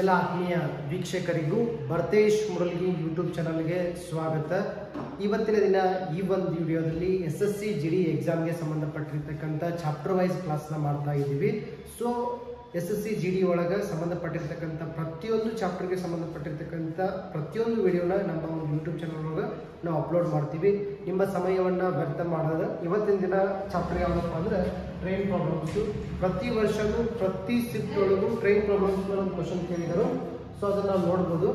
ಎಲ್ಲ ಆತ್ಮೀಯ ವೀಕ್ಷಕರಿಗೂ ಭರತೇಶ್ ಮುರಳ್ಗಿ ಯೂಟ್ಯೂಬ್ ಚಾನಲ್ಗೆ ಸ್ವಾಗತ. ಇವತ್ತಿನ ದಿನ ಈ ಒಂದು ವಿಡಿಯೋದಲ್ಲಿ S S C G D ಎಕ್ಸಾಮ್ಗೆ ಸಂಬಂಧಪಟ್ಟಿರ್ತಕ್ಕಂಥ ಚಾಪ್ಟರ್ ವೈಸ್ ಕ್ಲಾಸ್ನ ಮಾಡ್ತಾ ಇದ್ದೀವಿ. So S S C G D ಒಳಗೆ ಸಂಬಂಧಪಟ್ಟಿರ್ತಕ್ಕಂಥ ಪ್ರತಿಯೊಂದು ಚಾಪ್ಟರ್ಗೆ ಸಂಬಂಧಪಟ್ಟಿರ್ತಕ್ಕಂಥ ಪ್ರತಿಯೊಂದು ವಿಡಿಯೋನ ನಮ್ಮ ಒಂದು ಯೂಟ್ಯೂಬ್ ಚಾನಲ್ ಒಳಗೆ ನಾವು ಅಪ್ಲೋಡ್ ಮಾಡ್ತೀವಿ. ನಿಮ್ಮ ಸಮಯವನ್ನು ವ್ಯರ್ಥ ಮಾಡೋದ ಇವತ್ತಿನ ದಿನ ಚಾಪ್ಟರ್ ಯಾವುದಪ್ಪ ಅಂದ್ರೆ ಟ್ರೈನ್ ಪ್ರಾಬ್ಲಮ್ಸು ಪ್ರತಿ ವರ್ಷವೂ ಪ್ರತಿ ಸಿಫ್ಟ್ ಒಳಗೂ ಟ್ರೈನ್ ಪ್ರಾಬ್ಲಮ್ಸ್ ಒಂದು ಕ್ವಶನ್ ಕೇಳಿದರು. ಸೊ ಅದನ್ನು ನಾವು ನೋಡ್ಬೋದು.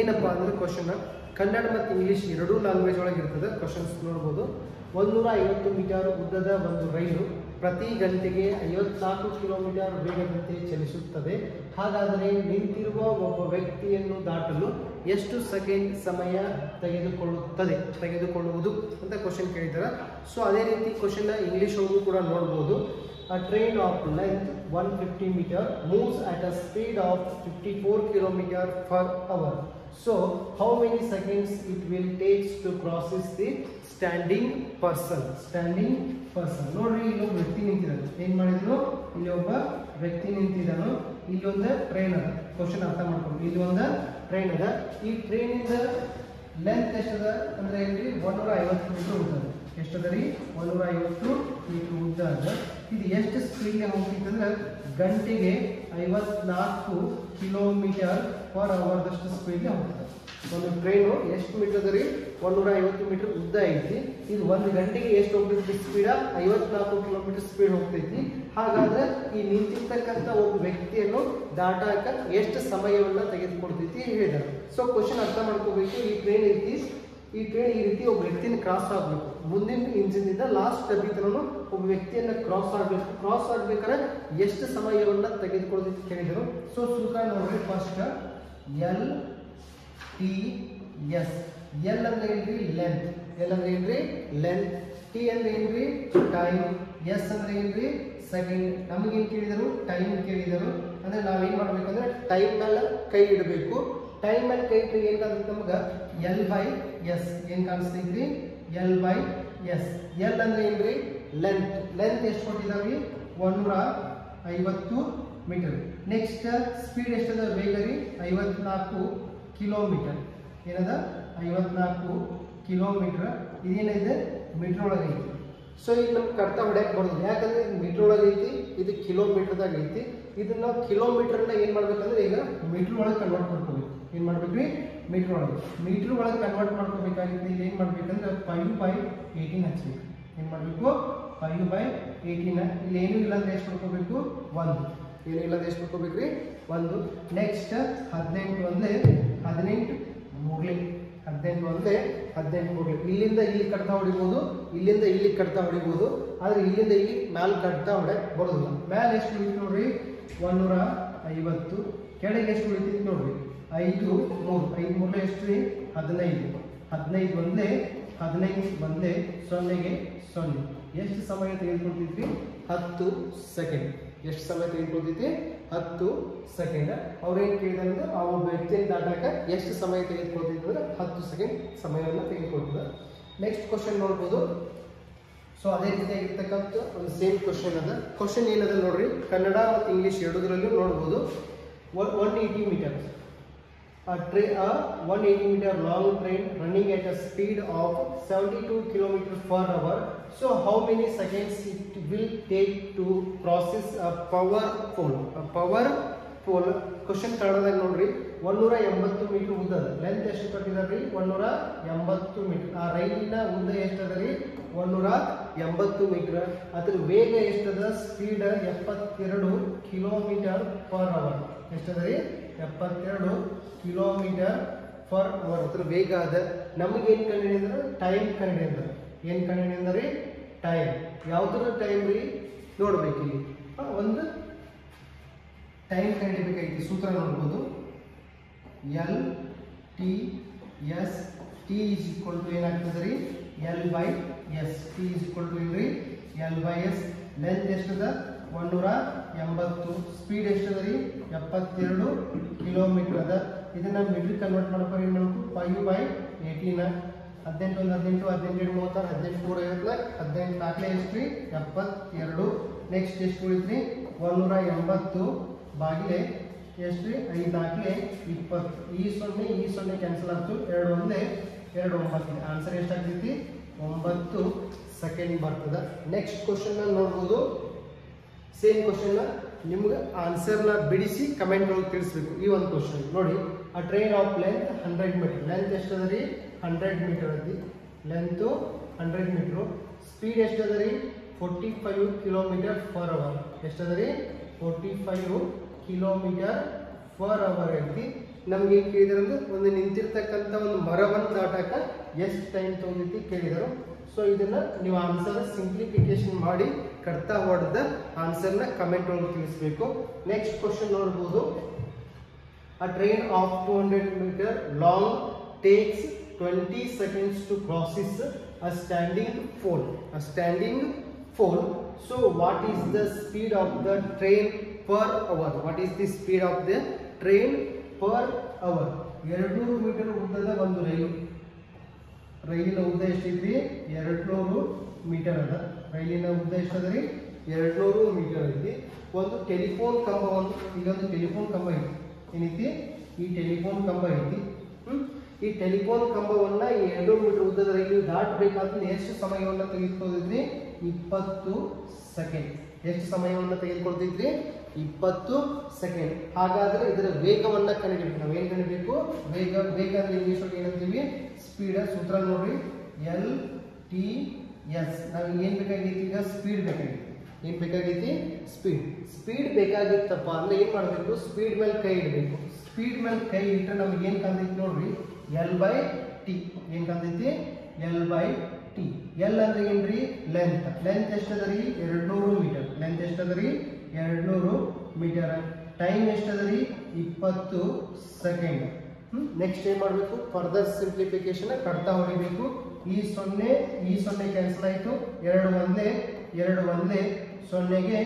ಏನಪ್ಪ ಅಂದ್ರೆ ಕ್ವಶನ್ ಕನ್ನಡ ಮತ್ತು ಇಂಗ್ಲಿಷ್ ಎರಡೂ ಲ್ಯಾಂಗ್ವೇಜ್ ಒಳಗೆ ಇರ್ತದೆ. ಕ್ವಶನ್ಸ್ ನೋಡ್ಬೋದು. ಒಂದೂರ ಐವತ್ತು ಮೀಟರ್ ಉದ್ದದ ಒಂದು ರೈಲು ಪ್ರತಿ ಗಂಟೆಗೆ ಐವತ್ನಾಲ್ಕು ಕಿಲೋಮೀಟರ್ ವೇಗದಂತೆ ಚಲಿಸುತ್ತದೆ. ಹಾಗಾದರೆ ನಿಂತಿರುವ ಒಬ್ಬ ವ್ಯಕ್ತಿಯನ್ನು ದಾಟಲು ಎಷ್ಟು ಸೆಕೆಂಡ್ ಸಮಯ ತೆಗೆದುಕೊಳ್ಳುತ್ತದೆ, ತೆಗೆದುಕೊಳ್ಳುವುದು ಅಂತ ಕ್ವಶನ್ ಕೇಳಿದ್ದಾರೆ ಸೊ ಅದೇ ರೀತಿ ಕ್ವಶನ್ನ ಇಂಗ್ಲಿಷ್ ಕೂಡ ನೋಡ್ಬೋದು. A train of length 150 meter moves at a speed of 54 kilometer per hour so how many seconds it will takes to crosses the standing person? Standing person. ನೋಡ್ರಿ ಇಲ್ಲೊಬ್ಬ ವ್ಯಕ್ತಿ ನಿಂತಿದ್ದಾನೆ. ಏನ್ ಮಾಡಿದ್ರು ಇಲ್ಲಿ ಒಬ್ಬ ವ್ಯಕ್ತಿ ನಿಂತಿದ್ದಾನು. ಇಲ್ಲಿ ಒಂದು ಟ್ರೈನ್ ಅದ ಕ್ವಶನ್ ಅರ್ಥ ಮಾಡ್ಕೊಂಡು. ಇಲ್ಲಿ ಒಂದು ಟ್ರೈನ್ ಅದ ಈ ಟ್ರೈನ್ ಇಂದ ಲೆಂತ್ ಎಷ್ಟದ? ಅಂದ್ರೆ ಏನ್ರಿ ಒಂದೂರ ಐವತ್ತು ಮೀಟರ್ ಉದ್ದ ಎಷ್ಟದ ರೀ? ಒಂದೂರ ಐವತ್ತು ಮೀಟರ್ ಉದ್ದ ಅದ ಇದು ಎಷ್ಟು ಸ್ಪೀಡ್ಗೆ ಹೋಗ್ತಿತ್ತಂದ್ರೆ ಗಂಟೆಗೆ ಐವತ್ನಾಲ್ಕು ಕಿಲೋಮೀಟರ್ ಪರ್ ಅವರ್ದಷ್ಟು ಸ್ಪೀಡ್ಗೆ ಹೋಗ್ತದೆ ಒಂದು ಟ್ರೈನು ಎಷ್ಟು ಮೀಟರ್ ಅದ ರೀ? ಒಂದೂರ ಐವತ್ತು ಮೀಟರ್ ಉದ್ದ ಐತಿ. ಇದು ಒಂದು ಗಂಟೆಗೆ ಎಷ್ಟು ಹೋಗ್ತೈತಿ ಸ್ಪೀಡ ಐವತ್ನಾಲ್ಕು ಕಿಲೋಮೀಟರ್ ಸ್ಪೀಡ್ ಹೋಗ್ತೈತಿ. ಹಾಗಾದ್ರೆ ಈ ನಿಂತಿರ್ತಕ್ಕಂಥ ಒಬ್ಬ ವ್ಯಕ್ತಿಯನ್ನು ದಾಟಾಕ ಎಷ್ಟು ಸಮಯವನ್ನ ತೆಗೆದುಕೊಡ್ತೈತಿ ಹೇಳಿದ್ದಾರೆ ಸೊ ಕ್ವಶನ್ ಅರ್ಥ ಮಾಡ್ಕೋಬೇಕು. ಈ ಟ್ರೈನ್ ಐತಿ. ಈ ಟ್ರೈನ್ ಈ ರೀತಿ ಒಬ್ಬ ವ್ಯಕ್ತಿನ ಕ್ರಾಸ್ ಆಗಬೇಕು. ಮುಂದಿನ ಇಂಜಿನ್ ಇಂದ ಲಾಸ್ಟ್ ಡಬ್ಬಿ ತನಕ ಒಬ್ಬ ವ್ಯಕ್ತಿಯನ್ನ ಕ್ರಾಸ್ ಆಗಬೇಕು. ಕ್ರಾಸ್ ಆಗ್ಬೇಕಾದ್ರೆ ಎಷ್ಟು ಸಮಯವನ್ನ ತೆಗೆದುಕೊಡ್ತೈತಿ ಕೇಳಿದರು? ಸೊ ಸೂತ್ರ ನೋಡ್ರಿ first L T S L ಅಂದ್ರೆ ಏನ್ರಿ? ಲೆಂತ್ ಎಲ್ ಅಂದ್ರೆ ಏನ್ರಿ? ಲೆಂತ್ ಟಿ ಅಂದ್ರೆ ಏನ್ರಿ? ಟೈಮ್ ಎಸ್ ಅಂದ್ರೆ ಏನ್ರಿ? ಸೆಕೆಂಡ್ ನಮಗೇನ್ ಕೇಳಿದರು? ಟೈಮ್ ಕೇಳಿದರು. ಅಂದ್ರೆ ನಾವೇನ್ ಮಾಡ್ಬೇಕಂದ್ರೆ ಟೈಮ್ ಮೇಲೆ ಕೈ ಇಡಬೇಕು. ಟೈಮ್ ಮೇಲೆ ಕೈ ಇಟ್ಟರೆ ಏನ್ ಕಾಣಿಸುತ್ತೆ ನಮಗ? ಎಲ್ ಬೈ ಎಸ್ ಏನ್ ಕಾಣಿಸ್ತೈತ್ರಿ ಎಲ್ ಬೈ ಎಸ್ ಎಲ್ ಅಂದ್ರೆ ಏನ್ರಿ? ಲೆಂತ್ ಲೆಂತ್ ಎಷ್ಟು ಕೊಟ್ಟಿದಾವ್ರಿ ಒಂದೂರ ಐವತ್ತು ಮೀಟರ್. ನೆಕ್ಸ್ಟ್ ಸ್ಪೀಡ್ ಎಷ್ಟದ ವೇಗ ರೀ. ಐವತ್ನಾಲ್ಕು. ಕಿಲೋಮೀಟರ್. ಏನದ? ಐವತ್ನಾಲ್ಕು ಕಿಲೋಮೀಟರ್. ಇದೇನಿದೆ ಮೀಟರ್ ಒಳಗೆ ಐತಿ. ಸೊ ಈಗ ನಮ್ಗೆ ಕರ್ತ ಹೊಡ್ಯಕ್ಕೆ ಬರೋದು ಯಾಕಂದ್ರೆ ಇದು ಮೀಟರ್ ಒಳಗೆ ಐತಿ, ಇದು ಕಿಲೋಮೀಟರ್ದಾಗ ಐತಿ. ಇದನ್ನ ನಾವು ಕಿಲೋಮೀಟರ್ನ ಏನು ಮಾಡ್ಬೇಕಂದ್ರೆ ಈಗ ಮೀಟರ್ ಒಳಗೆ ಕನ್ವರ್ಟ್ ಮಾಡ್ಕೋಬೇಕು. ಏನು ಮಾಡ್ಬೇಕ್ರಿ? ಮೀಟರ್ ಒಳಗೆ ಮೀಟರ್ ಒಳಗೆ ಕನ್ವರ್ಟ್ ಮಾಡ್ಕೋಬೇಕಾಗಿತ್ತು ಇಲ್ಲಿ ಏನು ಮಾಡ್ಬೇಕಂದ್ರೆ ಫೈವ್ ಬೈ ಏಯ್ಟೀನ್ ಹಚ್ಬೇಕು. ಏನು ಮಾಡಬೇಕು? ಫೈವ್ ಬೈ ಏಯ್ಟೀನ್ ಇಲ್ಲಿ ಏನೂ ಇಲ್ಲ ಅಂದ್ರೆ ಎಷ್ಟು ಮಾಡ್ಕೋಬೇಕು? ಒಂದು. ಏನು ಇಲ್ಲ ಅಂದ್ರೆ ಎಷ್ಟು ಮಾಡ್ಕೋಬೇಕ್ರಿ ಒಂದು. ನೆಕ್ಸ್ಟ್ ಹದಿನೆಂಟು ಒಂದೇ ಹದಿನೆಂಟು ಮೂರ್ಲಿ ಹದಿನೆಂಟು ಒಂದೇ ಹದಿನೆಂಟು ಮುಗ್ಲಿ. ಇಲ್ಲಿಂದ ಇಲ್ಲಿ ಕಟ್ತಾ ಹೊಡಿಬೋದು, ಇಲ್ಲಿಂದ ಇಲ್ಲಿ ಕಟ್ತಾ ಹೊಡಿಬೋದು, ಆದ್ರೆ ಇಲ್ಲಿಂದ ಇಲ್ಲಿ ಮ್ಯಾಲ್ ಕಟ್ತಾ ಹೊಡೆ ಬರೋದಿಲ್ಲ. ಮ್ಯಾಲ್ ಎಷ್ಟು ಉಳಿತು ನೋಡ್ರಿ? ಒಂದೂರ ಐವತ್ತು. ಕೆಳಗೆ ಎಷ್ಟು ಉಳಿತೈತಿ ನೋಡ್ರಿ? ಐದು ಮೂರು. ಐದು ಮೂರು ಎಷ್ಟು ರೀ? ಹದಿನೈದು. ಹದಿನೈದು ಒಂದೇ ಹದಿನೈದು ಒಂದೇ ಸೊನ್ನೆಗೆ ಸೊನ್ನೆ. ಎಷ್ಟು ಸಮಯ ತೆಗೆದುಕೊಳ್ತಿದ್ವಿ ಹತ್ತು ಸೆಕೆಂಡ್ ಎಷ್ಟು ಸಮಯ ತೆಗೆದುಕೊಳ್ತೈತಿ ಹತ್ತು ಸೆಕೆಂಡ್. ಅವ್ರೇನು ಕೇಳಿದ್ರೆ ಆ ಒಬ್ಬ ವ್ಯಕ್ತಿಯನ್ನು ದಾಟಾಕ ಎಷ್ಟು ಸಮಯ ತೆಗೆದುಕೊಳ್ತೈತಿ ಅಂದ್ರೆ ಹತ್ತು ಸೆಕೆಂಡ್ ಸಮಯವನ್ನು ತೆಗೆದುಕೊಳ್ತದೆ. ನೆಕ್ಸ್ಟ್ ಕ್ವಶನ್ ನೋಡ್ಬೋದು. ಸೊ ಅದೇ ರೀತಿಯಾಗಿರ್ತಕ್ಕಂಥ ಒಂದು ಸೇಮ್ ಕ್ವಶನ್ ಅದ. ಕ್ವಶನ್ ಏನದ ನೋಡ್ರಿ? ಕನ್ನಡ ಮತ್ತು ಇಂಗ್ಲೀಷ್ ಎರಡರಲ್ಲೂ ನೋಡ್ಬೋದು. One eighty metre a, tra- a 180 meter long train running at a speed of 72 kilometre per hour. So how many seconds it will take to process a power pole? A power pole. Question ಕನ್ನಡದಾಗ ನೋಡ್ರಿ. ಒಂದೂರ ಎಂಬತ್ತು metre ಉದ್ದ length ಎಷ್ಟು ಕೊಟ್ಟಿದಾರ್ರಿ ಒಂದೂರ ಎಂಬತ್ತು metre ಆ ರೈಲಿನ ಉದ್ದ ಎಷ್ಟದ ರೀ? ಒಂದೂರ ಎಂಬತ್ತು ಮೀಟರ್ ಅದ್ರ ವೇಗ ಎಷ್ಟದ ಸ್ಪೀಡ್ ಎಪ್ಪತ್ತೆರಡು ಕಿಲೋಮೀಟರ್ ಪರ್ ಅವರ್ ಎಷ್ಟದ ರೀ? ಎಪ್ಪತ್ತೆರಡು ಕಿಲೋಮೀಟರ್ ಫರ್ ಅವರ್ ಅದ್ರ ವೇಗ ಅದ. ನಮಗೇನು ಕಂಡು ಅಂದ್ರೆ? ಟೈಮ್ ಕಂಡು ಅಂದ್ರೆ. ಏನು ಕಂಡು ಅಂದ್ರೆ? ಟೈಮ್ ಯಾವುದರ ಟೈಮ್ ರೀ? ನೋಡ್ಬೇಕು ಇಲ್ಲಿ. ಒಂದು ಟೈಮ್ ಕಂಡಿಡ್ಬೇಕಾಗಿತ್ತು ಸೂತ್ರ ನೋಡ್ಬೋದು. L T S T is equal to ಏನಾಗ್ತದೆ ರೀ? L by S T is equal to ಇಲ್ರಿ? ಎಲ್ ಬೈ ಎಸ್ ಲೆಂತ್ ಎಷ್ಟದ? ಒಂದೂರ ಎಂಬತ್ತು. ಸ್ಪೀಡ್ ಎಷ್ಟದ ರೀ? ಎಪ್ಪತ್ತೆರಡು ಕಿಲೋಮೀಟರ್ ಅದ. ಇದನ್ನ ಮೀಟರ್ ಕನ್ವರ್ಟ್ ಮಾಡ್ಕೊಂಡು ಏನು ಮಾಡಬೇಕು? ಫೈವ್ ಬೈ ಏಯ್ಟೀನ್ ಹದಿನೆಂಟು ಒಂದು ಹದಿನೆಂಟು ಹದಿನೆಂಟು ಮೂವತ್ತಾರ, ಹದಿನೆಂಟು ಮೂರು ಐವತ್ತು ಹದಿನೆಂಟು ನಾಲ್ಕನೇ ಎಷ್ಟು ಎಪ್ಪತ್ತೆರಡು. ನೆಕ್ಸ್ಟ್ ಎಷ್ಟು ಉಳಿತ್ರಿ ಒಂದೂರ ಎಂಬತ್ತು. ಬಾಗಿಲೆ ಎಷ್ಟು ಐದು ನಾಲ್ಕನೇ ಇಪ್ಪತ್ತು. ಈ ಸೊನ್ನೆ ಈ ಸೊನ್ನೆ ಕ್ಯಾನ್ಸಲ್ ಆಗ್ತು ಎರಡು ಒಂದೇ, ಎರಡು ಒಂಬತ್ತು ಆನ್ಸರ್ ಎಷ್ಟಾಗ್ತೈತಿ? ಒಂಬತ್ತು ಸೆಕೆಂಡ್ ಬರ್ತದೆ. ನೆಕ್ಸ್ಟ್ ಕ್ವಶನ್ ನೋಡ್ಬೋದು. ಸೇಮ್ ಕ್ವಶನ್ ನಿಮ್ಗೆ ಆನ್ಸರ್ನ ಬಿಡಿಸಿ ಕಮೆಂಟ್ ಒಳಗೆ ತಿಳಿಸ್ಬೇಕು. ಈ ಒಂದು ಕ್ವಶನ್ ನೋಡಿ a train of length hundred metre length ಎಷ್ಟದ ರೀ? ಹಂಡ್ರೆಡ್ ಮೀಟರ್ ಅದಿ ಲೆಂತು ಹಂಡ್ರೆಡ್ ಮೀಟ್ರು ಸ್ಪೀಡ್ ಎಷ್ಟದ ರೀ? Forty five kilometre per hour ಎಷ್ಟದ ರೀ? Forty five kilometre per hour ಐತಿ. ನಮ್ಗೆ ಏನು ಕೇಳಿದ್ರು ಅಂದ್ರೆ ಒಂದು ನಿಂತಿರ್ತಕ್ಕಂಥ ಒಂದು ಮರವನ್ನು ದಾಟಾಕ ಎಷ್ಟು ಟೈಮ್ ತೊಗೊಂಡೈತಿ ಕೇಳಿದರು. ಸೊ ಇದನ್ನ ನೀವು ಆನ್ಸರ್ ಸಿಂಪ್ಲಿಫಿಕೇಶನ್ ಮಾಡಿ ಕಡ್ತಾ ಹೊಡೆದ ಆನ್ಸರ್ನ ಕಮೆಂಟ್ ಒಳಗೆ ತಿಳಿಸ್ಬೇಕು. ನೆಕ್ಸ್ಟ್ ಕ್ವಶನ್ ನೋಡ್ಬೋದು. A train of 200 meter long takes 20 seconds to cross is a standing pole. A standing pole. So what is the speed of the train per hour? What is the speed of the train per hour? 200 metre ಉದ್ದದ ಒಂದು ರೈಲು ರೈಲಿನ ಉದ್ದ ಎಷ್ಟೈತ್ರಿ ಎರಡ್ನೂರು metre ಅದ ರೈಲಿನ ಉದ್ದ ಎಷ್ಟದ ರೀ ಎರಡ್ನೂರು ಮೀಟರ್ ಐತಿ ಒಂದು ಟೆಲಿಫೋನ್ ಕಂಬ ಒಂದು ಇಲ್ಲೊಂದು ಟೆಲಿಫೋನ್ ಕಂಬ ಐತಿ ಏನೈತಿ ಈ ಟೆಲಿಫೋನ್ ಕಂಬ ಐತಿ ಹ್ಮ್? ಈ ಟೆಲಿಫೋನ್ ಕಂಬವನ್ನ ಎರಡು ಮೀಟರ್ ಉದ್ದದ ರೈಲು ದಾಟಬೇಕಾದ್ರೆ ಎಷ್ಟು ಸಮಯವನ್ನ ತೆಗೆದುಕೊಂಡಿದ್ರಿ? ಇಪ್ಪತ್ತು ಸೆಕೆಂಡ್. ಎಷ್ಟು ಸಮಯವನ್ನು ತೆಗೆದುಕೊಳ್ತಿದ್ರಿ? ಇಪ್ಪತ್ತು ಸೆಕೆಂಡ್. ಹಾಗಾದ್ರೆ ಇದರ ವೇಗವನ್ನ ಕಂಡುಹಿಡಿಯಬೇಕು ನಾವು ಏನ್ ಕಂಡುಬೇಕು ವೇಗ ವೇಗ ಅಂದ್ರೆ ಇಂಗ್ಲಿಷ್ ಒಳಗೆ ಏನಂತೀವಿ? ಸ್ಪೀಡ್ ಸೂತ್ರ ನೋಡ್ರಿ. ಎಲ್ ಟಿ ಎಸ್ ನಾವು ಏನು ಬೇಕಾಗೈತಿ ಈಗ? ಸ್ಪೀಡ್ ಬೇಕಾಗಿತ್ತು. ಏನ್ ಬೇಕಾಗೈತಿ ಸ್ಪೀಡ್ ಸ್ಪೀಡ್ ಬೇಕಾಗಿತ್ತಪ್ಪ ಅಂದ್ರೆ ಏನು ಮಾಡಬೇಕು? ಸ್ಪೀಡ್ ಮೇಲೆ ಕೈ ಇಡಬೇಕು. ಸ್ಪೀಡ್ ಮೇಲೆ ಕೈ ಇಟ್ಟರೆ ನಮ್ಗೆ ಏನು ಕಂದೈತಿ ನೋಡ್ರಿ? ಎಲ್ ಬೈ ಟಿ ಏನ್ ಕಂದೈತಿ ಎಲ್ ಬೈ ಟಿ ಎಲ್ ಅಂದ್ರೆ ಏನ್ರಿ? ಲೆಂತ್ ಲೆಂತ್ ಎಷ್ಟದರಿ? ಎರಡ್ನೂರು ಮೀಟರ್ ಲೆಂತ್ ಎಷ್ಟದರಿ? ಎರಡ್ನೂರು ಮೀಟರ್ ಟೈಮ್ ಎಷ್ಟದರಿ? ಇಪ್ಪತ್ತು ಸೆಕೆಂಡ್ ನೆಕ್ಸ್ಟ್ ಏನ್ ಮಾಡಬೇಕು? ಫರ್ದರ್ ಸಿಂಪ್ಲಿಫಿಕೇಶನ್ ಕಡ್ತಾ ಹೊಡಿಬೇಕು ಈ ಸೊನ್ನೆ ಈ ಸೊನ್ನೆ ಕ್ಯಾನ್ಸಲ್ ಆಯ್ತು. ಎರಡು ಒಂದೇ ಎರಡು ಒಂದೇ, ಸೊನ್ನೆಗೆ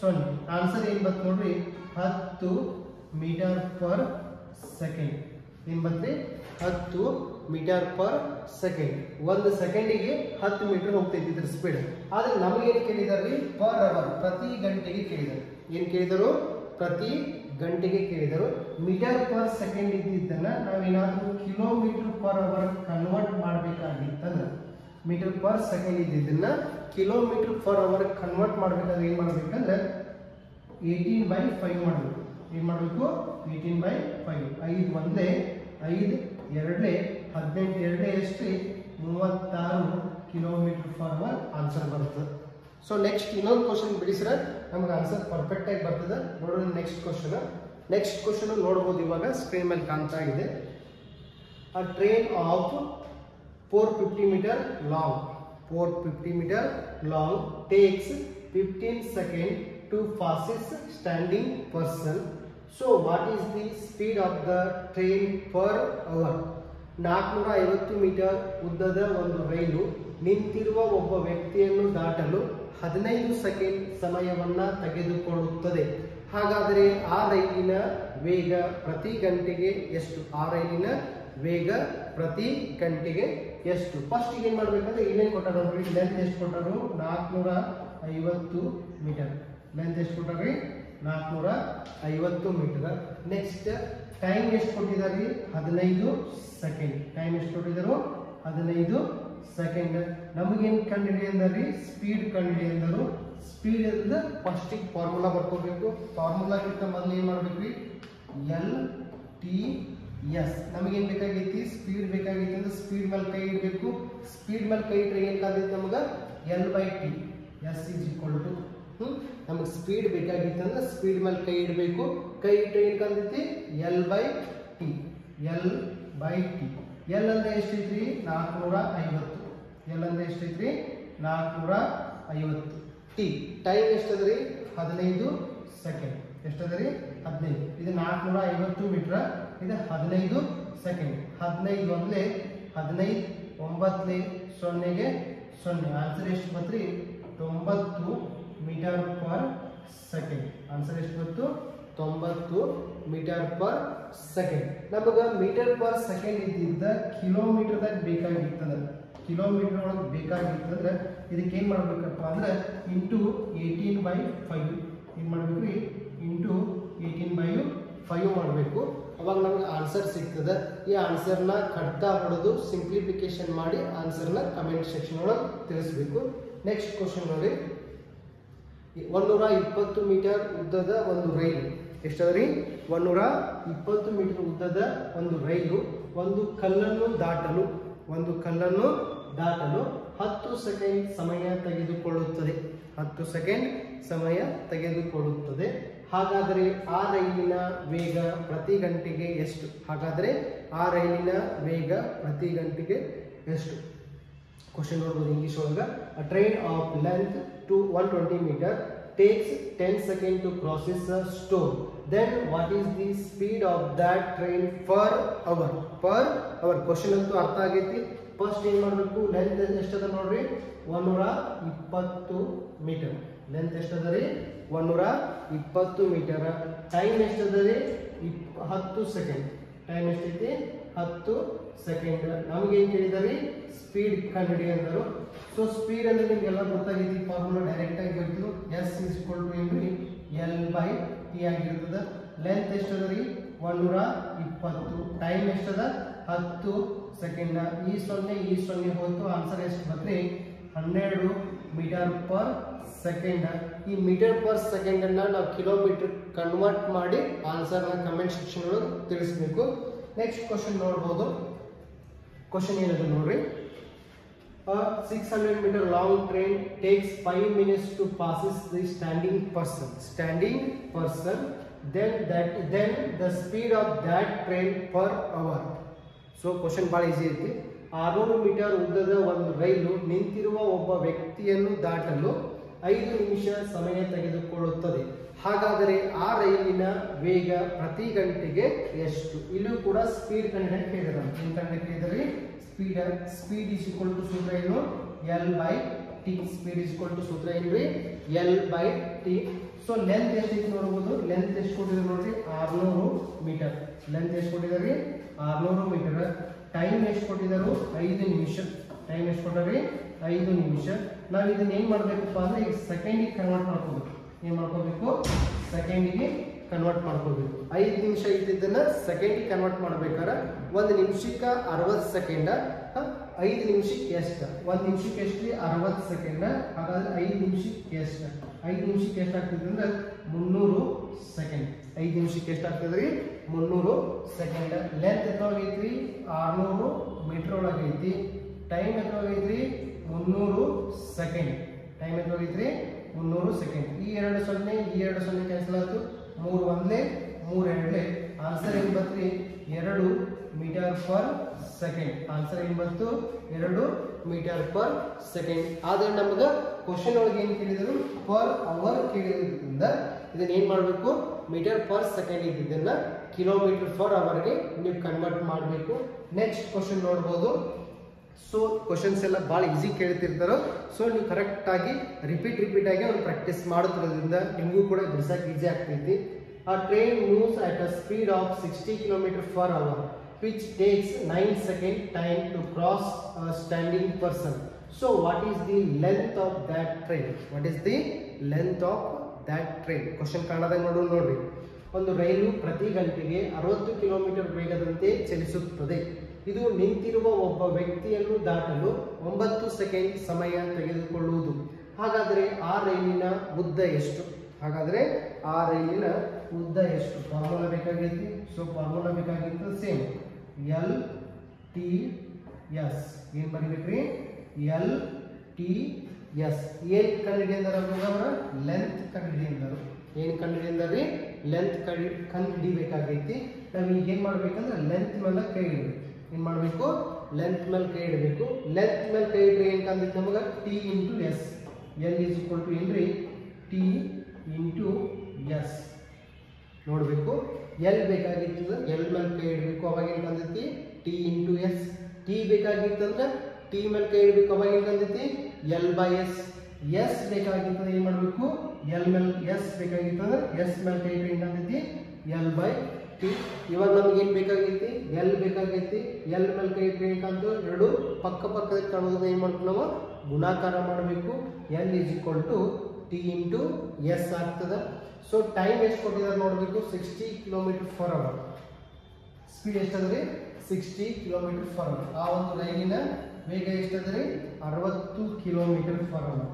ಸೊನ್ನೆ. ಆನ್ಸರ್ ಏನ್ ಬಂತು ನೋಡ್ರಿ? ಹತ್ತು ಮೀಟರ್ ಪರ್ ಸೆಕೆಂಡ್ ಏನ್ ಬಂತ್ರಿ? ಹತ್ತು ಮೀಟರ್ ಪರ್ ಸೆಕೆಂಡ್. ಒಂದು ಸೆಕೆಂಡಿಗೆ ಹತ್ತು ಮೀಟರ್ ಹೋಗ್ತೈತಿ ಇದ್ರ ಸ್ಪೀಡ್ ಆದ್ರೆ ನಮಗೆ ಏನು ಕೇಳಿದಾರೆ ಪರ್ ಅವರ್ ಪ್ರತಿ ಗಂಟೆಗೆ ಕೇಳಿದರು. ಏನು ಕೇಳಿದರು? ಪ್ರತಿ ಗಂಟೆಗೆ ಕೇಳಿದರು. ಮೀಟರ್ ಪರ್ ಸೆಕೆಂಡ್ ಇದ್ದಿದ್ದನ್ನ ನಾವೇನಾದ್ರೂ ಕಿಲೋಮೀಟರ್ ಪರ್ ಅವರ್ ಕನ್ವರ್ಟ್ ಮಾಡ್ಬೇಕಾಗಿತ್ತಂದ್ರೆ, ಮೀಟರ್ ಪರ್ ಸೆಕೆಂಡ್ ಇದ್ದಿದ್ದನ್ನ ಕಿಲೋಮೀಟರ್ ಪರ್ ಅವರ್ ಕನ್ವರ್ಟ್ ಮಾಡ್ಬೇಕಾದ್ರೆ ಏನು ಮಾಡ್ಬೇಕಂದ್ರೆ ಏಯ್ಟೀನ್ ಬೈ ಫೈವ್ ಮಾಡಬೇಕು. ಏನು ಮಾಡಬೇಕು? ಏಯ್ಟೀನ್ ಬೈ ಫೈವ್ ಐದು ಒಂದೇ, ಐದು ಎರಡೇ ಹದಿನೆಂಟು ಎರಡೇ ಎಷ್ಟು ಮೂವತ್ತಾರು ಕಿಲೋಮೀಟರ್ ಫಾರ್ ಅವರ್ ಆನ್ಸರ್ ಬರ್ತದೆ. ಸೊ ನೆಕ್ಸ್ಟ್ ಇನ್ನೊಂದು ಕ್ವಶನ್ ಬಿಡಿಸ್ರ ನಮ್ಗೆ ಆನ್ಸರ್ ಪರ್ಫೆಕ್ಟ್ ಆಗಿ ಬರ್ತದೆ. ನೋಡೋಣ ನೆಕ್ಸ್ಟ್ ಕ್ವಶನ್ ನೆಕ್ಸ್ಟ್ ಕ್ವಶನ್ ನೋಡ್ಬೋದು ಇವಾಗ ಸ್ಕ್ರೀನ್ ಮೇಲೆ ಕಾಣ್ತಾ ಇದೆ. A train of 450 meter long. 450 meter long takes 15 seconds to passes standing person. So what is the speed of the train per hour ನಾಲ್ಕುನೂರ ಐವತ್ತು ಮೀಟರ್ ಉದ್ದದ ಒಂದು ರೈಲು ನಿಂತಿರುವ ಒಬ್ಬ ವ್ಯಕ್ತಿಯನ್ನು ದಾಟಲು ಹದಿನೈದು ಸೆಕೆಂಡ್ ಸಮಯವನ್ನು ತೆಗೆದುಕೊಳ್ಳುತ್ತದೆ. ಹಾಗಾದರೆ ಆ ರೈಲಿನ ವೇಗ ಪ್ರತಿ ಗಂಟೆಗೆ ಎಷ್ಟು? ಆ ರೈಲಿನ ವೇಗ ಪ್ರತಿ ಗಂಟೆಗೆ ಎಷ್ಟು? ಫಸ್ಟ್ ಏನು ಮಾಡಬೇಕಂದ್ರೆ ಏನೇನು ಕೊಟ್ಟಾರ ಲೆಂತ್ ಎಷ್ಟು ಕೊಟ್ಟರು? ನಾಲ್ಕುನೂರ ಐವತ್ತು ಮೀಟರ್ ಲೆಂತ್ ಎಷ್ಟು ಕೊಟ್ಟಾರ್ರಿ ನಾಲ್ಕುನೂರ ಐವತ್ತು ಮೀಟರ್. ನೆಕ್ಸ್ಟ್ ಟೈಮ್ ಎಷ್ಟು ಕೊಟ್ಟಿದ್ದಾರೆ? ಹದಿನೈದು ಸೆಕೆಂಡ್ ಟೈಮ್ ಎಷ್ಟು ಕೊಟ್ಟಿದ್ದಾರೆ? ಹದಿನೈದು ಸೆಕೆಂಡ್ ನಮಗೇನು ಅಂದ್ರಿ? ಸ್ಪೀಡ್ ಕಂಡಿಡಿ ಅಂದರು ಸ್ಪೀಡ್ ಅಂದ್ರೆ ಫಸ್ಟಿಗೆ ಫಾರ್ಮುಲಾ ಬರ್ಕೋಬೇಕು ಫಾರ್ಮುಲಾಕ್ಕಿಂತ ಮೊದಲು ಏನು ಮಾಡ್ಬೇಕ್ರಿ? ಎಲ್ ಟಿ ಎಸ್ ನಮಗೇನು ಬೇಕಾಗೈತಿ? ಸ್ಪೀಡ್ ಬೇಕಾಗೈತಿ ಅಂದ್ರೆ ಸ್ಪೀಡ್ ಮೇಲೆ ಕೈ ಇಡಬೇಕು. ಸ್ಪೀಡ್ ಮೇಲೆ ಕೈ ಇಟ್ಟರೆ ಏನು ನಮ್ಗೆ? L by T S is equal to hmm? ನಮಗೆ ಸ್ಪೀಡ್ ಬೇಕಾಗಿತ್ತು ಅಂದ್ರೆ ಸ್ಪೀಡ್ ಮೇಲೆ ಕೈ ಇಡಬೇಕು. ಕೈ ಇಟ್ಟು ಏನ್ ಕಾದೈತಿ L by T L by T L ಅಂದ್ರೆ ಎಷ್ಟೈತ್ರಿ ನಾಲ್ಕುನೂರ ಐವತ್ತು. ಎಲ್ ಅಂದ್ರೆ ಎಷ್ಟೈತ್ರಿ ನಾಲ್ಕುನೂರ ಐವತ್ತು. ಟಿ ಟೈಮ್ ಎಷ್ಟದ್ರಿ? ಹದಿನೈದು ಸೆಕೆಂಡ್ ಎಷ್ಟದ್ರಿ? ಹದಿನೈದು. ಇದು ನಾಲ್ಕುನೂರ ಐವತ್ತು ಮೀಟರ್ ಇದು ಹದಿನೈದು ಸೆಕೆಂಡ್ ಹದಿನೈದು ಒಂದ್ಲೆ ಹದಿನೈದು ಒಂಬತ್ತನೇ ಸೊನ್ನೆಗೆ ಸೊನ್ನೆ. ಆನ್ಸರ್ ಎಷ್ಟು ಬತ್ರಿ? ತೊಂಬತ್ತು ಮೀಟರ್ ಪರ್ ಸೆಕೆಂಡ್. ಆನ್ಸರ್ ಎಷ್ಟು ಬಂತು? ತೊಂಬತ್ತು ಮೀಟರ್ ಪರ್ ಸೆಕೆಂಡ್. ನಮಗೆ ಮೀಟರ್ ಪರ್ ಸೆಕೆಂಡ್ ಇದ್ದಿದ್ದ ಕಿಲೋಮೀಟರ್ದಾಗ ಬೇಕಾಗಿತ್ತಂದ್ರೆ ಕಿಲೋಮೀಟರ್ ಒಳಗೆ ಬೇಕಾಗಿತ್ತಂದ್ರೆ ಇದಕ್ಕೆ ಏನು ಮಾಡ್ಬೇಕಪ್ಪ ಅಂದ್ರೆ ಇಂಟು ಏಯ್ಟೀನ್ ಬೈ ಫೈವ್ ಏನು ಮಾಡ್ಬೇಕ್ರಿ? ಇಂಟು ಏಯ್ಟೀನ್ ಬೈ ಫೈವ್ ಮಾಡಬೇಕು. ಅವಾಗ ನಮ್ಗೆ ಆನ್ಸರ್ ಸಿಗ್ತದೆ. ಈ ಆನ್ಸರ್ನ ಕಡ್ತಾ ಹೊಡೆದು ಸಿಂಪ್ಲಿಫಿಕೇಶನ್ ಮಾಡಿ ಆನ್ಸರ್ನ ಕಮೆಂಟ್ ಸೆಕ್ಷನ್ ಒಳಗೆ ತಿಳಿಸ್ಬೇಕು. ನೆಕ್ಸ್ಟ್ ಕ್ವಶನ್ ನೋಡಿ. ಒಂದೂರ ಇಪ್ಪತ್ತು ಮೀಟರ್ ಉದ್ದದ ಒಂದು ರೈಲು. ಎಷ್ಟದ ರೀ ಒಂದೂರ ಇಪ್ಪತ್ತು ಮೀಟರ್ ಉದ್ದದ ಒಂದು ರೈಲು. ಒಂದು ಕಲ್ಲನ್ನು ದಾಟಲು. ಒಂದು ಕಲ್ಲನ್ನು ದಾಟಲು ಹತ್ತು ಸೆಕೆಂಡ್ ಸಮಯ ತೆಗೆದುಕೊಳ್ಳುತ್ತದೆ. ಹತ್ತು ಸೆಕೆಂಡ್ ಸಮಯ ತೆಗೆದುಕೊಳ್ಳುತ್ತದೆ. ಹಾಗಾದರೆ ಆ ರೈಲಿನ ವೇಗ ಪ್ರತಿ ಗಂಟೆಗೆ ಎಷ್ಟು? ಹಾಗಾದರೆ ಆ ರೈಲಿನ ವೇಗ ಪ್ರತಿ ಗಂಟೆಗೆ ಎಷ್ಟು? ಕ್ವಶನ್ ನೋಡ್ಬೋದು ಇಂಗ್ಲಿಷ್ ಒಳಗೆ. Train of length two one twenty metre takes ten second to crosses a stone then what is the speed of that train per hour per hour question ಅಂತೂ ಅರ್ಥ ಆಗೈತಿ. ಫಸ್ಟ್ ಏನ್ ಮಾಡಬೇಕು? ಲೆಂತ್ ಎಷ್ಟದ ನೋಡ್ರಿ? ಒಂದೂರ ಇಪ್ಪತ್ತು ಮೀಟರ್ ಲೆಂತ್ ಎಷ್ಟದ ರೀ? ಒಂದೂರ ಇಪ್ಪತ್ತು ಮೀಟರ್ ಟೈಮ್ ಎಷ್ಟದ ರೀ? ಇಪ್ ಹತ್ತು ಸೆಕೆಂಡ್ ಟೈಮ್ ಎಷ್ಟೈತಿ? ಹತ್ತು ಸೆಕೆಂಡ್ ನಮ್ಗೆ ಏನ್ ಕೇಳಿದಾರೆ ಸ್ಪೀಡ್ ಕಂಡುಹಿಡಿ ಅಂದರು. ಸೊ ಸ್ಪೀಡ್ ಅಂದ್ರೆ ನಿಮ್ಗೆಲ್ಲ ಗೊತ್ತಾಗೈತಿ ಫಾರ್ಮುಲಾ ಡೈರೆಕ್ಟ್ ಆಗಿ ಎಸ್ ಇಸ್ ಟು ಏನ್ರಿ ಎಲ್ ಬೈ ಟಿ ಆಗಿರ್ತದ. ಲೆಂತ್ ಎಷ್ಟದ ರೀ? ಒಂದೂರ ಇಪ್ಪತ್ತು. ಟೈಮ್ ಎಷ್ಟದ ಹತ್ತು ಸೆಕೆಂಡ್ ಈ ಸೊನ್ನೆ ಈ ಸೊನ್ನೆ ಹೋಯ್ತು. ಆನ್ಸರ್ ಎಷ್ಟು ಬಂದ್ರಿ ಹನ್ನೆರಡು ಮೀಟರ್ ಪರ್ ಸೆಕೆಂಡ್ ಈ ಮೀಟರ್ ಪರ್ ಸೆಕೆಂಡ್ ಅನ್ನ ನಾವು ಕಿಲೋಮೀಟರ್ ಕನ್ವರ್ಟ್ ಮಾಡಿ ಆನ್ಸರ್ನ ಕಮೆಂಟ್ ಸೆಕ್ಷನ್ ತಿಳಿಸ್ಬೇಕು. ನೆಕ್ಸ್ಟ್ ಕ್ವಶನ್ ನೋಡ್ಬೋದು. ಕ್ವಶನ್ ಏನಿದೆ ನೋಡ್ರಿ six hundred metre long train takes five minutes to passes the standing person standing person then that then the speed of that train per hour so question ಭಾಳ easy ಐತಿ. ಆರುನೂರು metre ಉದ್ದದ ಒಂದು ರೈಲು ನಿಂತಿರುವ ಒಬ್ಬ ವ್ಯಕ್ತಿಯನ್ನು ದಾಟಲು ಐದು ನಿಮಿಷ ಸಮಯ ತೆಗೆದುಕೊಳ್ಳುತ್ತದೆ. ಹಾಗಾದರೆ ಆ ರೈಲಿನ ವೇಗ ಪ್ರತಿ ಗಂಟೆಗೆ ಎಷ್ಟು? ಇಲ್ಲೂ ಕೂಡ ಸ್ಪೀಡ್ ಕಂಡಿಡಕ್ಕೆ ಹೇಳಿದಾರೆ ಏನ್ ಹೇಳಿದ್ರಿ speed speed is equal to ಸೂತ್ರ ಏನು? L by T speed is equal to ಸೂತ್ರ ಏನ್ರಿ? L by T so length ಎಷ್ಟೈತಿ ನೋಡ್ಬೋದು? ಲೆಂತ್ ಎಷ್ಟು ಕೊಟ್ಟಿದ್ದಾರೆ ನೋಡ್ರಿ? ಆರ್ನೂರು ಮೀಟರ್. ಲೆಂತ್ ಎಷ್ಟು ಕೊಟ್ಟಿದ್ದಾರೆ? ಆರ್ನೂರು ಮೀಟರ್. ಟೈಮ್ ಎಷ್ಟು ಕೊಟ್ಟಿದ್ದಾರೆ? ಐದು ನಿಮಿಷ. ಟೈಮ್ ಎಷ್ಟು ಕೊಟ್ಟಾರಿ ಐದು ನಿಮಿಷ. ನಾವು ಇದನ್ನ ಏನು ಮಾಡ್ಬೇಕಪ್ಪ ಅಂದ್ರೆ ಸೆಕೆಂಡಿಗೆ ಕನ್ವರ್ಟ್ ಮಾಡ್ಕೋಬೇಕು. ಏನ್ ಮಾಡ್ಕೋಬೇಕು? ಸೆಕೆಂಡಿಗೆ ಕನ್ವರ್ಟ್ ಮಾಡ್ಕೋಬೇಕು. ಐದು ನಿಮಿಷ ಇದ್ದಿದ್ದನ್ನ ಸೆಕೆಂಡಿಗೆ ಕನ್ವರ್ಟ್ ಮಾಡ್ಬೇಕಾದ್ರೆ ಒಂದು ನಿಮಿಷಕ್ಕೆ ಅರವತ್ತು ಸೆಕೆಂಡ ಐದು ನಿಮಿಷಕ್ಕೆ ಎಷ್ಟು? ಒಂದು ನಿಮಿಷಕ್ಕೆ ಎಷ್ಟು ಅರವತ್ತು ಸೆಕೆಂಡ ಹಾಗಾದ್ರೆ ಐದು ನಿಮಿಷಕ್ಕೆ ಎಷ್ಟು? ಐದು ನಿಮಿಷಕ್ಕೆ ಎಷ್ಟು ಆಗ್ತದೆ ಮುನ್ನೂರು ಸೆಕೆಂಡ್ ಐದು ನಿಮಿಷಕ್ಕೆ ಎಷ್ಟು ಆಗ್ತದೆ ರೀ ಮುನ್ನೂರು ಸೆಕೆಂಡ್ ಲೆಂತ್ ಎತ್ತೊಳಗೈತ್ರಿ ಆರ್ನೂರು ಮೀಟರ್ ಒಳಗೈತಿ ಟೈಮ್ ಎತ್ತೊಳಗೈತ್ರಿ ಮುನ್ನೂರು ಸೆಕೆಂಡ್ ಟೈಮ್ ಎತ್ತೊಳಗೈತ್ರಿ ಮುನ್ನೂರು ಸೆಕೆಂಡ್ ಈ ಎರಡು ಸೊನ್ನೆ, ಈ ಎರಡು ಸೊನ್ನೆ ಕ್ಯಾನ್ಸಲ್ ಆಯಿತು. ಮೂರು ಒಂದೇ, ಮೂರು ಎರಡೇ. ಆನ್ಸರ್ ಏನ್ ಬಂತ್ರಿ? ಎರಡು ಮೀಟರ್ ಪರ್ ಸೆಕೆಂಡ್ ಆನ್ಸರ್ ಏನ್ ಬಂತು? ಎರಡು ಮೀಟರ್ ಪರ್ ಸೆಕೆಂಡ್ ಆದರೆ ನಮ್ಗೆ ಕ್ವಶನ್ ಒಳಗೆ ಏನು ಕೇಳಿದ್ರು? ಪರ್ ಅವರ್ ಕೇಳಿದ್ರಿಂದ ಇದನ್ನ ಏನ್ ಮಾಡಬೇಕು? ಮೀಟರ್ ಪರ್ ಸೆಕೆಂಡ್ ಇದ್ದಿದ್ದನ್ನು ಕಿಲೋಮೀಟರ್ ಪರ್ ಅವರ್ಗೆ ನೀವು ಕನ್ವರ್ಟ್ ಮಾಡಬೇಕು. ನೆಕ್ಸ್ಟ್ ಕ್ವಶನ್ ನೋಡ್ಬೋದು. ಸೊ ಕ್ವಶನ್ಸ್ ಎಲ್ಲ ಭಾಳ ಈಸಿ ಕೇಳ್ತಿರ್ತಾರೋ. ಸೊ ನೀವು ಕರೆಕ್ಟಾಗಿ ರಿಪೀಟ್ ರಿಪೀಟ್ ಆಗಿ ಅವ್ರು ಪ್ರಾಕ್ಟೀಸ್ ಮಾಡುತ್ತಿರೋದ್ರಿಂದ ನಿಮಗೂ ಕೂಡ ಬಿಡಿಸಕ್ಕೆ ಈಸಿ ಆಗ್ತೈತಿ. A train moves at a speed of sixty kilometre per hour which takes nine second time to cross standing person so what is the length of that train what is the length of that train question ಕನ್ನಡದಾಗ ನೋಡು, ನೋಡ್ರಿ. ಒಂದು ರೈಲು ಪ್ರತಿ ಗಂಟೆಗೆ ಅರವತ್ತು kilometre ವೇಗದಂತೆ ಚಲಿಸುತ್ತದೆ. ಇದು ನಿಂತಿರುವ ಒಬ್ಬ ವ್ಯಕ್ತಿಯನ್ನು ದಾಟಲು ಒಂಬತ್ತು ಸೆಕೆಂಡ್ ಸಮಯ ತೆಗೆದುಕೊಳ್ಳುವುದು. ಹಾಗಾದರೆ ಆ ರೈಲಿನ ಉದ್ದ ಎಷ್ಟು? ಹಾಗಾದರೆ ಆ ರೈಲಿನ ಉದ್ದ ಎಷ್ಟು? ಫಾರ್ಮುಲಾ ಬೇಕಾಗೈತಿ ಸೊ ಫಾರ್ಮುಲಾ ಬೇಕಾಗಿತ್ತು ಸೇಮ್ ಎಲ್ ಟಿ ಎಸ್ ಏನ್ ಬರೀಬೇಕ್ರಿ? ಎಲ್ ಟಿ ಎಸ್ ಏನ್ ಕಂಡುಹಿಡಿಯಂದಾರ ಲೆಂತ್ ಕಂಡುಹಿಡಿಯಂದರು ಏನು ಕಂಡುಹಿಡಿಯಂದ್ರಿ ಲೆಂತ್ ಕಂಡು ಕಂಡುಹಿಡಿಬೇಕಾಗೈತಿ ನಾವು ಈಗ ಏನ್ ಮಾಡ್ಬೇಕಂದ್ರೆ ಲೆಂತ್ ಮೇಲೆ ಕೈ ಇಡಬೇಕು ಏನ್ ಮಾಡಬೇಕು? ಲೆಂತ್ ಮೇಲೆ ಕೈ ಇಡಬೇಕು. ಲೆಂತ್ ಮೇಲೆ ಕೈ ಇಡ್ರಿ ಏನ್ ಕಂದಿತ್ತು ನಮಗೆ? T into S L is equal to ಏನ್ರಿ? ಟಿ ಇಂಟು ಎಸ್ ನೋಡಬೇಕು. ಎಲ್ ಬೇಕಾಗಿತ್ತು ಎಲ್ ಮೇಲೆ ಕೈ ಇಡಬೇಕು. ಅವಾಗ ಏನು ಬಂದೈತಿ ಟಿ ಇಂಟು ಎಸ್ ಟಿ ಬೇಕಾಗಿತ್ತಂದ್ರೆ ಟಿ ಮೇಲೆ ಕೈ ಇಡಬೇಕು. ಅವಾಗ ಏನು ಬಂದೈತಿ ಎಲ್ ಬೈ ಎಸ್ ಎಸ್ ಬೇಕಾಗಿತ್ತು ಏನು ಮಾಡಬೇಕು? ಎಲ್ ಮೇಲೆ ಎಸ್ ಬೇಕಾಗಿತ್ತು ಅಂದ್ರೆ ಎಸ್ ಮೇಲೆ ಕೈ ಇಡ್ರಿ ಏನು ಎಲ್ ಬೈ ಇವಾಗ ನಮ್ಗೆ ಏನು ಬೇಕಾಗೈತಿ? ಎಲ್ ಬೇಕಾಗೈತಿ. ಎಲ್ ಮೇಲೆ ಕೈ ಬೇಕಂತ ಎರಡು ಪಕ್ಕ ಪಕ್ಕದಲ್ಲಿ ಏನು ಮಾಡ್ತೀವಿ ನಾವು? ಗುಣಾಕಾರ ಮಾಡಬೇಕು. L is equal to T into S ಆಗ್ತದೆ. ಸೊ ಟೈಮ್ ಎಷ್ಟು ಕೊಟ್ಟಿದ್ದಾರೆ ನೋಡಬೇಕು? Sixty kilometre per hour speed ಎಷ್ಟಂದ್ರೆ sixty kilometre per hour ಆ ಒಂದು ರೈಲಿನ ವೇಗ ಎಷ್ಟಂದ್ರೆ ಅರವತ್ತು ಕಿಲೋಮೀಟರ್ ಫರ್ ಅವರ್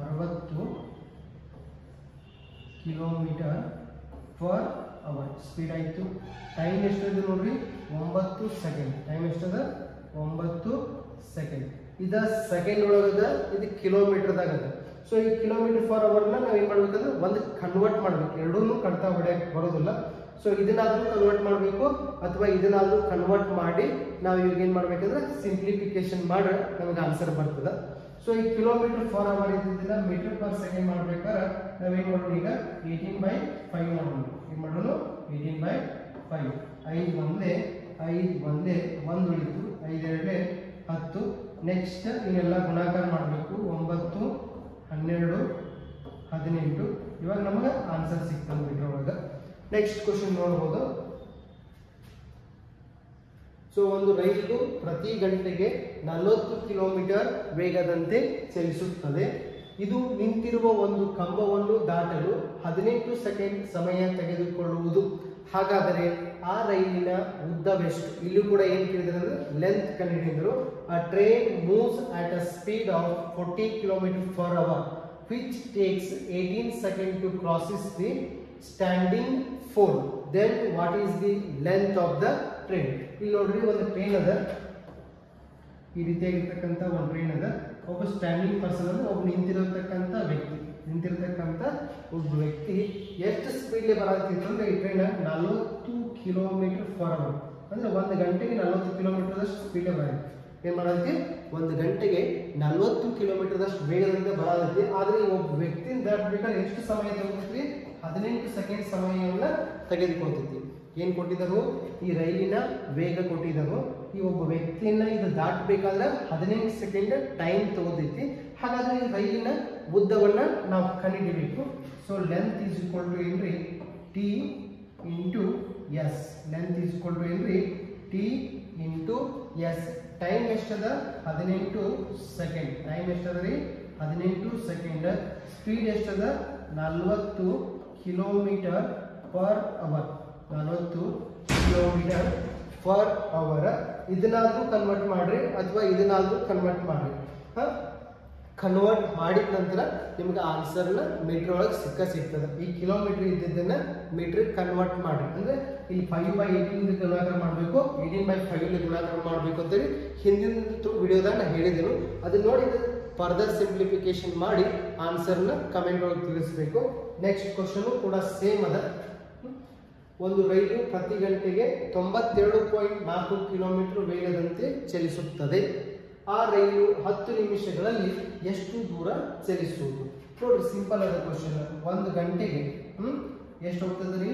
ಅರವತ್ತು ಕಿಲೋಮೀಟರ್ ಫರ್ ಅವರ್ ಸ್ಪೀಡ್ ಆಯಿತು. ಟೈಮ್ ಎಷ್ಟಿದೆ ನೋಡ್ರಿ? ಒಂಬತ್ತು ಸೆಕೆಂಡ್ ಟೈಮ್ ಎಷ್ಟದ? ಒಂಬತ್ತು ಸೆಕೆಂಡ್ ಇದ ಸೆಕೆಂಡ್ ಒಳಗದ ಇದು ಕಿಲೋಮೀಟರ್ದಾಗ ಅದ. ಸೊ ಈ ಕಿಲೋಮೀಟರ್ ಫಾರ್ ಅವರ್ನ ನಾವು ಏನು ಮಾಡ್ಬೇಕಂದ್ರೆ ಒಂದು ಕನ್ವರ್ಟ್ ಮಾಡ್ಬೇಕು. ಎರಡೂ ಕಡ್ತಾ ಹೊಡೆಯಕ್ಕೆ ಬರೋದಿಲ್ಲ. ಸೊ ಇದನ್ನಾದ್ರೂ ಕನ್ವರ್ಟ್ ಮಾಡಬೇಕು ಅಥವಾ ಇದನ್ನಾದ್ರೂ ಕನ್ವರ್ಟ್ ಮಾಡಿ ನಾವು ಇವಾಗ ಏನು ಮಾಡ್ಬೇಕಂದ್ರೆ ಸಿಂಪ್ಲಿಫಿಕೇಶನ್ ಮಾಡಿ ನಮಗೆ ಆನ್ಸರ್ ಬರ್ತದೆ. ಸೊ ಈ ಕಿಲೋಮೀಟರ್ ಫಾರ್ ಅವರ್ ಇದ್ದಿದ್ದಿಲ್ಲ ಮೀಟರ್ ಪರ್ ಸೆಕೆಂಡ್ ಮಾಡ್ಬೇಕಾದ್ರೆ ನಾವೇನ್ ಮಾಡೋಣ ಈಗ ಏಯ್ಟೀನ್ ಬೈ ಫೈವ್ ಮಾಡೋಣ. ಏನ್ ಮಾಡೋಣ ಏಯ್ಟೀನ್ ಬೈ ಫೈವ್ ಐದು ಒಂದೇ ಐದು ಒಂದೇ, ಒಂದು ಉಳಿತು ಐದೆರಡೇ ಹತ್ತು. ನೆಕ್ಸ್ಟ್ ಇನ್ನೆಲ್ಲ ಗುಣಾಕಾರ ಮಾಡಬೇಕು. ಒಂಬತ್ತು, ಹನ್ನೆರಡು, ಹದಿನೆಂಟು. ಇವಾಗ ನಮಗೆ ಆನ್ಸರ್ ಸಿಗ್ತದೆ ಇದ್ರೊಳಗೆ ನೆಕ್ಸ್ಟ್ ಕ್ವಶನ್ ನೋಡ್ಬೋದು. ಸೊ ಒಂದು ರೈಲು ಪ್ರತಿ ಗಂಟೆಗೆ ನಲವತ್ತು ಕಿಲೋಮೀಟರ್ ವೇಗದಂತೆ ಚಲಿಸುತ್ತದೆ. ಇದು ನಿಂತಿರುವ ಒಂದು ಕಂಬವನ್ನು ದಾಟಲು ಹದಿನೆಂಟು ಸೆಕೆಂಡ್ ಸಮಯ ತೆಗೆದುಕೊಳ್ಳುವುದು. ಹಾಗಾದರೆ ಆ ರೈಲಿನ ಉದ್ದವೆಷ್ಟು? ಇಲ್ಲೂ ಕೂಡ ಏನು ಕೇಳಿದ್ರೆ length ಕಂಡುಹಿಡಿದ್ರು a train moves at a speed of forty kilometre per hour which takes eighteen second to crosses the standing phone then what is the length of the train ಇಲ್ಲಿ ನೋಡ್ರಿ, ಒಂದು ಟ್ರೈನ್ ಅದ. ಈ ರೀತಿಯಾಗಿರ್ತಕ್ಕಂಥ ಒಂದು ಟ್ರೈನ್ ಅದ ಒಬ್ಬ standing person ಅಂದ್ರೆ ಒಬ್ಬ ನಿಂತಿರತಕ್ಕಂಥ ವ್ಯಕ್ತಿ. ನಿಂತಿರತಕ್ಕಂಥ ಒಬ್ಬ ವ್ಯಕ್ತಿ ಎಷ್ಟು ಸ್ಪೀಡ್ಲಿ ಬರತ್ತಿತ್ತು ಅಂದ್ರೆ ಈ ಟ್ರೈನ್ ನಲವತ್ತು ಕಿಲೋಮೀಟರ್ ಫಾರ್ ಅವರ್ ಅಂದ್ರೆ ಒಂದು ಗಂಟೆಗೆ ನಲವತ್ತು ಕಿಲೋಮೀಟರ್ದಷ್ಟು ಸ್ಪೀಡ್ ಬರುತ್ತೆ. ಏನ್ ಮಾಡತ್ತೆ ಒಂದು ಗಂಟೆಗೆ ನಲವತ್ತು ಕಿಲೋಮೀಟರ್ದಷ್ಟು ವೇಗದಿಂದ ಬರತ್ತೆ. ಆದ್ರೆ ಒಬ್ಬ ವ್ಯಕ್ತಿನ ದಾಟ್ಬೇಕಾದ್ರೆ ಎಷ್ಟು ಸಮಯ ತಗೋತೀವಿ ಹದಿನೆಂಟು ಸೆಕೆಂಡ್ ಸಮಯವನ್ನ ತೆಗೆದುಕೊಳ್ತೈತಿ. ಏನ್ ಕೊಟ್ಟಿದ್ದರು? ಈ ರೈಲಿನ ವೇಗ ಕೊಟ್ಟಿದ್ದರು. ಈ ಒಬ್ಬ ವ್ಯಕ್ತಿಯನ್ನ ಇದು ದಾಟಬೇಕಾದ್ರೆ ಹದಿನೆಂಟು ಸೆಕೆಂಡ್ ಟೈಮ್ ತಗೋತೈತಿ. ಹಾಗಾದ್ರೆ ಈ ರೈಲಿನ ಉದ್ದವನ್ನ ನಾವು ಕಂಡುಹಿಡಿಬೇಕು so length is equal to ಏನ್ರಿ? T into S length is equal to ಏನ್ರಿ? ಟಿ ಇಂಟು ಎಸ್ ಟೈಮ್ ಎಷ್ಟದ? ಹದಿನೆಂಟು ಸೆಕೆಂಡ್ ಟೈಮ್ ಎಷ್ಟದ ರೀ? ಹದಿನೆಂಟು ಸೆಕೆಂಡ್ ಸ್ಪೀಡ್ ಎಷ್ಟದ? ನಲ್ವತ್ತು ಕಿಲೋಮೀಟರ್ ಪರ್ ಅವರ್ ನಲವತ್ತು ಕಿಲೋಮೀಟರ್ ಪರ್ ಅವರ್ ಇದನ್ನಾದ್ರೂ ಕನ್ವರ್ಟ್ ಮಾಡ್ರಿ ಅಥವಾ ಇದನ್ನಾದ್ರೂ ಕನ್ವರ್ಟ್ ಮಾಡ್ರಿ. ಕನ್ವರ್ಟ್ ಮಾಡಿದ ನಂತರ ನಿಮ್ಗೆ ಆನ್ಸರ್ನ ಮೀಟರ್ ಒಳಗೆ ಸಿಕ್ಕ ಸಿಗ್ತದೆ. ಈ ಕಿಲೋಮೀಟರ್ ಇದ್ದಿದ್ದನ್ನ ಮೀಟರ್ ಕನ್ವರ್ಟ್ ಮಾಡಿ ಅಂದ್ರೆ ಇಲ್ಲಿ ಫೈವ್ ಬೈ ಏಯ್ಟೀನ್ ಗುಣಾಕಾರ ಮಾಡಬೇಕು ಏಯ್ಟೀನ್ ಬೈ ಫೈವ್ ಗುಣಾಕಾರ ಮಾಡಬೇಕು ಅಂತೇಳಿ ಹಿಂದಿನ ವಿಡಿಯೋದಾಗ ನಾನು ಹೇಳಿದೆನು. ಅದನ್ನ ನೋಡಿ ಫರ್ದರ್ ಸಿಂಪ್ಲಿಫಿಕೇಶನ್ ಮಾಡಿ ಆನ್ಸರ್ನ ಕಮೆಂಟ್ ಒಳಗೆ ತಿಳಿಸ್ಬೇಕು. ನೆಕ್ಸ್ಟ್ ಕ್ವಶನ್ ಕೂಡ ಸೇಮ್ ಅದ. ಒಂದು ರೈಲು ಪ್ರತಿ ಗಂಟೆಗೆ ತೊಂಬತ್ತೆರಡು ಪಾಯಿಂಟ್ ನಾಲ್ಕು ಕಿಲೋಮೀಟರ್ ವೇಗದಂತೆ ಚಲಿಸುತ್ತದೆ. ಆ ರೈಲು ಹತ್ತು ನಿಮಿಷಗಳಲ್ಲಿ ಎಷ್ಟು ದೂರ ಚಲಿಸುವುದು? ನೋಡಿ ಸಿಂಪಲ್ ಆದ ಕ್ವಶನ್ ಒಂದು ಗಂಟೆಗೆ, ಹ್ಮ್, ಎಷ್ಟು ಹೋಗ್ತದೆ ರೀ?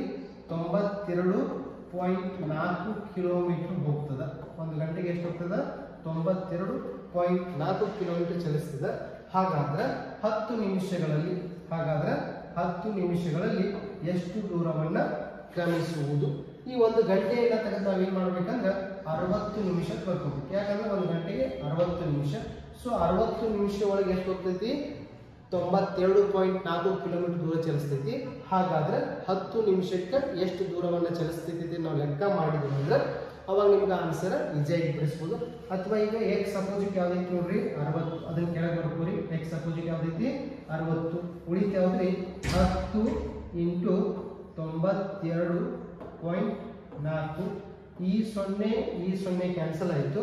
ತೊಂಬತ್ತೆರಡು ಪಾಯಿಂಟ್ ನಾಲ್ಕು ಕಿಲೋಮೀಟರ್ ಹೋಗ್ತದ. ಒಂದು ಗಂಟೆಗೆ ಎಷ್ಟು ಹೋಗ್ತದ? ತೊಂಬತ್ತೆರಡು ಪಾಯಿಂಟ್ ನಾಲ್ಕು ಕಿಲೋಮೀಟರ್ ಚಲಿಸ್ತದ. ಹಾಗಾದ್ರೆ ಹತ್ತು ನಿಮಿಷಗಳಲ್ಲಿ, ಹಾಗಾದ್ರೆ ಹತ್ತು ನಿಮಿಷಗಳಲ್ಲಿ ಎಷ್ಟು ದೂರವನ್ನ ಕ್ರಮಿಸುವುದು. ಈ ಒಂದು ಗಂಟೆಯನ್ನ ತೆಗೆದು ನಾವೇನ್ ಮಾಡ್ಬೇಕಂದ್ರೆ ಅರವತ್ತು ನಿಮಿಷ ಬರ್ಕೋಬೇಕು. ಯಾಕಂದ್ರೆ ಒಂದು ಗಂಟೆಗೆ ಅರವತ್ತು ನಿಮಿಷ. ಸೊ ಅರವತ್ತು ನಿಮಿಷ ಒಳಗೆ ಎಷ್ಟು ಹೋಗ್ತೈತಿ? ತೊಂಬತ್ತೆರಡು ಪಾಯಿಂಟ್ ನಾಲ್ಕು ಕಿಲೋಮೀಟರ್ ದೂರ ಚಲಿಸ್ತೈತಿ. ಹಾಗಾದ್ರೆ ಹತ್ತು ನಿಮಿಷಕ್ಕೆ ಎಷ್ಟು ದೂರವನ್ನು ಚಲಿಸ್ತೈತಿ ನಾವು ಲೆಕ್ಕ ಮಾಡಿದ್ವಿ ಅಂದ್ರೆ ಅವಾಗ ನಿಮ್ಗೆ ಆನ್ಸರ್ ಈಸಿಯಾಗಿ ಬಿಡಿಸ್ಬೋದು ಅಥವಾ ಈಗ ಎಕ್ಸ್ ಸಪೋಸಿಟ್ ಯಾವ್ದೈತಿ ನೋಡ್ರಿ? ಅರವತ್ತು. ಅದನ್ನ ಕೆಳಗೆ ಬರ್ಕೋರಿ. ಎಕ್ಸ್ ಸಪೋಸಿಟ್ ಯಾವ್ದೈತಿ? ಅರವತ್ತು. ಉಳಿತಾವ್ರಿ ಹತ್ತು ಇಂಟು ತೊಂಬತ್ತೆರಡು ಪಾಯಿಂಟ್ ನಾಲ್ಕು. ಈ ಸೊನ್ನೆ ಈ ಸೊನ್ನೆ ಕ್ಯಾನ್ಸಲ್ ಆಯಿತು.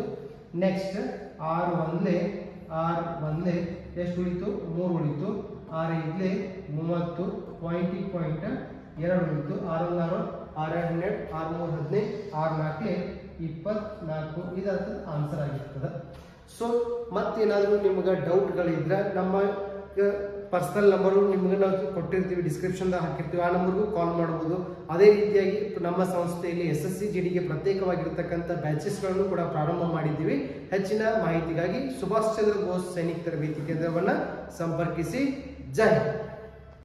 ನೆಕ್ಸ್ಟ್ ಆರು ಒಂದೇ ಆರು ಒಂದೇ ಎಷ್ಟು ಉಳಿತು? ಮೂರು ಉಳಿತು. ಆರು ಇದ್ಲೆ, ಮೂವತ್ತು. ಪಾಯಿಂಟ್ ಪಾಯಿಂಟ್ ಎರಡು ಉಳಿತು. ಆರು ಆರು ಆರು ಹನ್ನೆರಡು, ಆರು ಮೂರು ಹದಿನೈದು, ಆರು ನಾಲ್ಕೇ, ಇಪ್ಪತ್ನಾಲ್ಕು. ಇದಾದ ಆನ್ಸರ್ ಆಗಿರ್ತದೆ. ಸೊ ಮತ್ತೇನಾದರೂ ನಿಮ್ಗೆ ಡೌಟ್ಗಳಿದ್ರೆ ನಮ್ಮ ಪರ್ಸನಲ್ ನಂಬರು ನಿಮಗೆ ನಾವು ಕೊಟ್ಟಿರ್ತೀವಿ ಡಿಸ್ಕ್ರಿಪ್ಷನ್ದಾಗ ಹಾಕಿರ್ತೀವಿ, ಆ ನಂಬರ್ಗೂ ಕಾಲ್ ಮಾಡ್ಬೋದು. ಅದೇ ರೀತಿಯಾಗಿ ನಮ್ಮ ಸಂಸ್ಥೆಯಲ್ಲಿ ಎಸ್ ಎಸ್ ಸಿ ಜಿ ಡಿಗೆ ಪ್ರತ್ಯೇಕವಾಗಿರ್ತಕ್ಕಂಥ ಬ್ಯಾಚಸ್ಗಳನ್ನು ಕೂಡ ಪ್ರಾರಂಭ ಮಾಡಿದ್ದೀವಿ. ಹೆಚ್ಚಿನ ಮಾಹಿತಿಗಾಗಿ ಸುಭಾಷ್ ಚಂದ್ರ ಬೋಸ್ ಸೈನಿಕ ತರಬೇತಿ ಕೇಂದ್ರವನ್ನು ಸಂಪರ್ಕಿಸಿ. ಜೈ.